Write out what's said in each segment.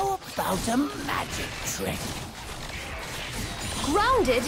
How about a magic trick? Grounded?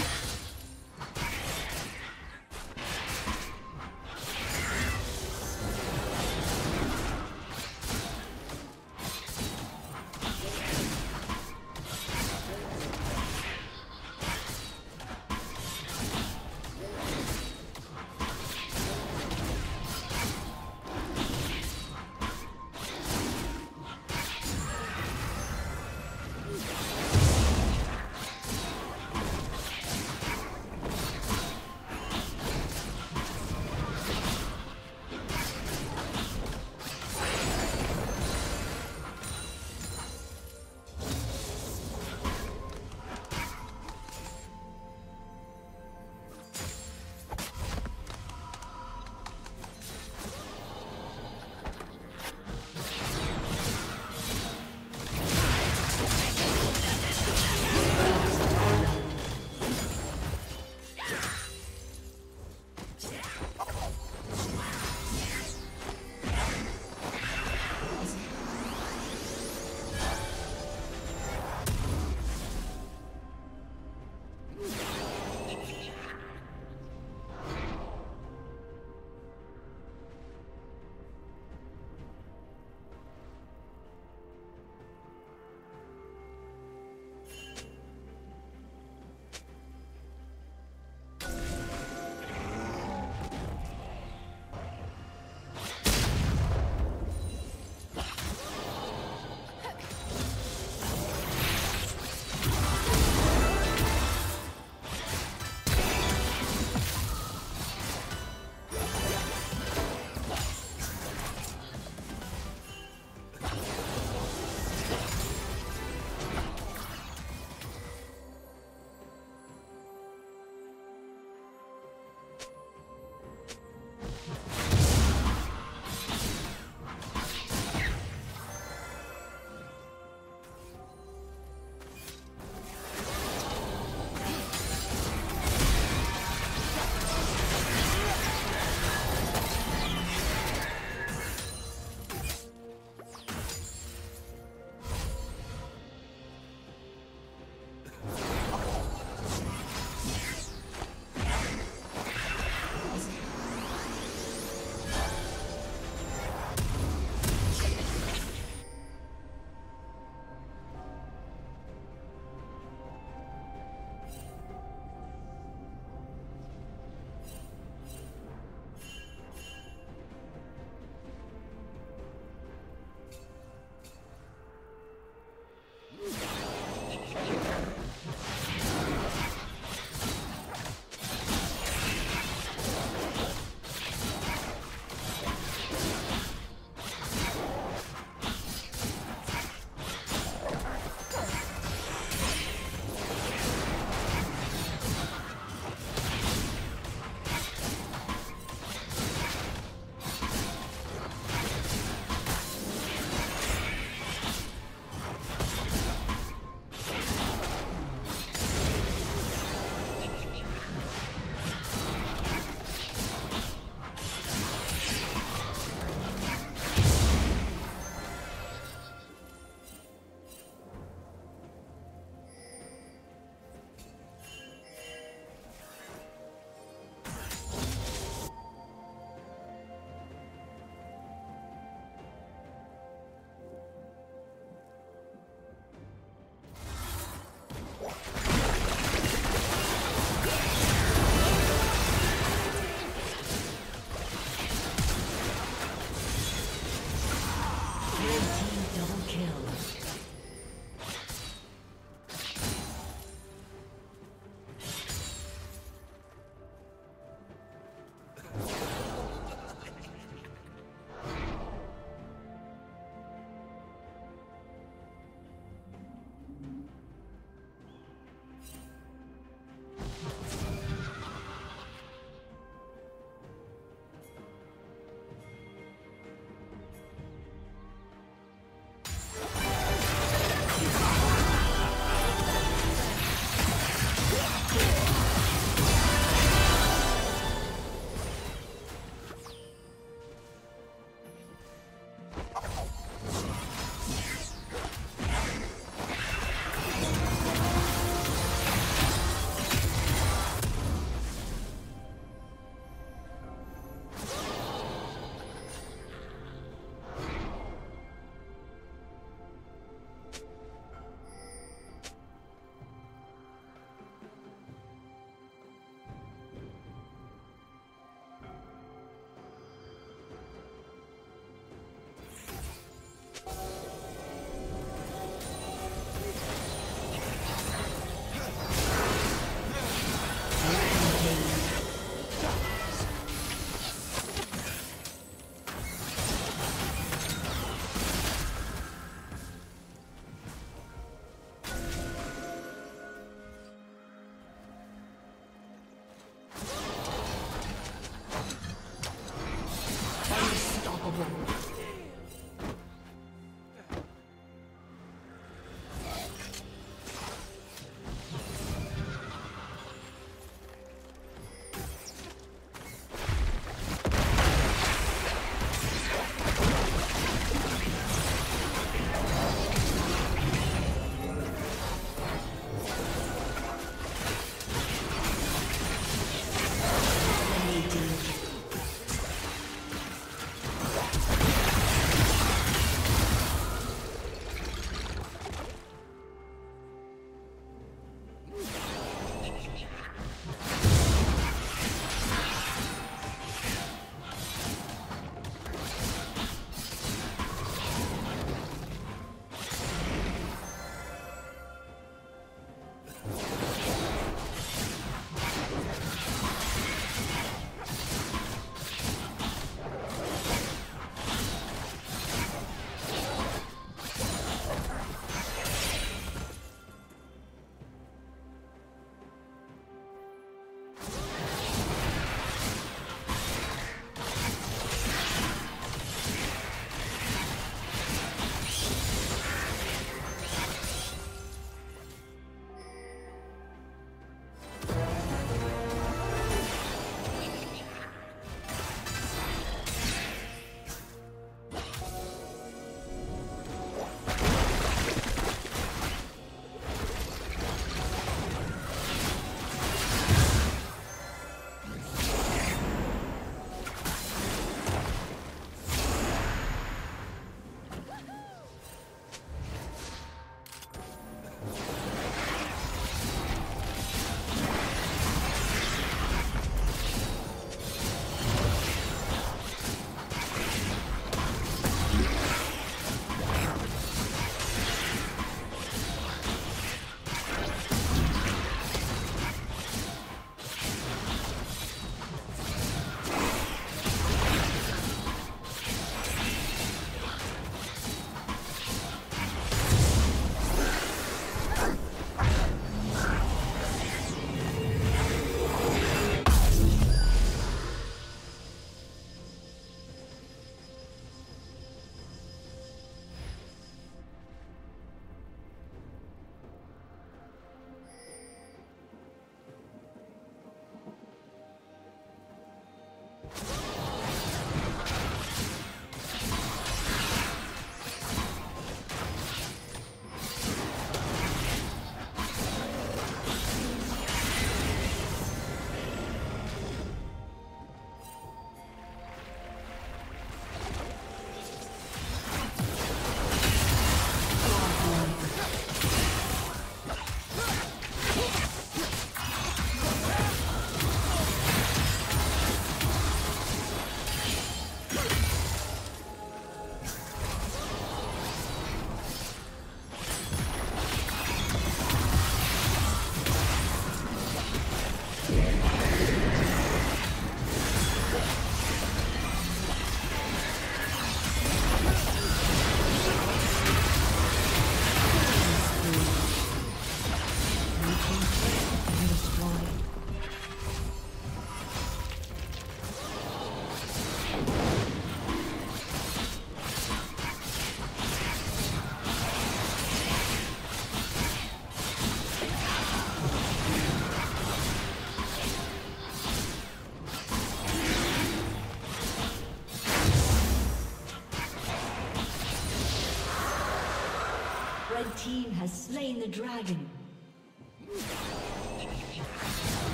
Slain the dragon.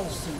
Nelson.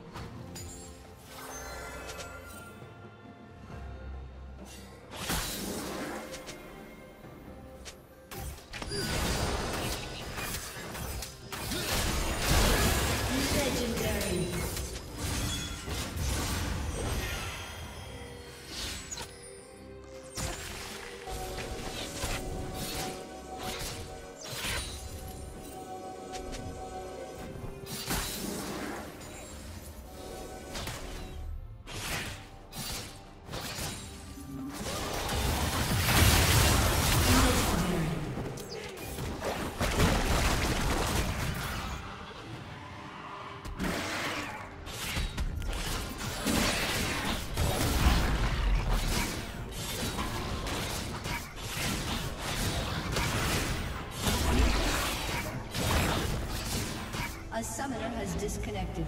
Summoner has disconnected.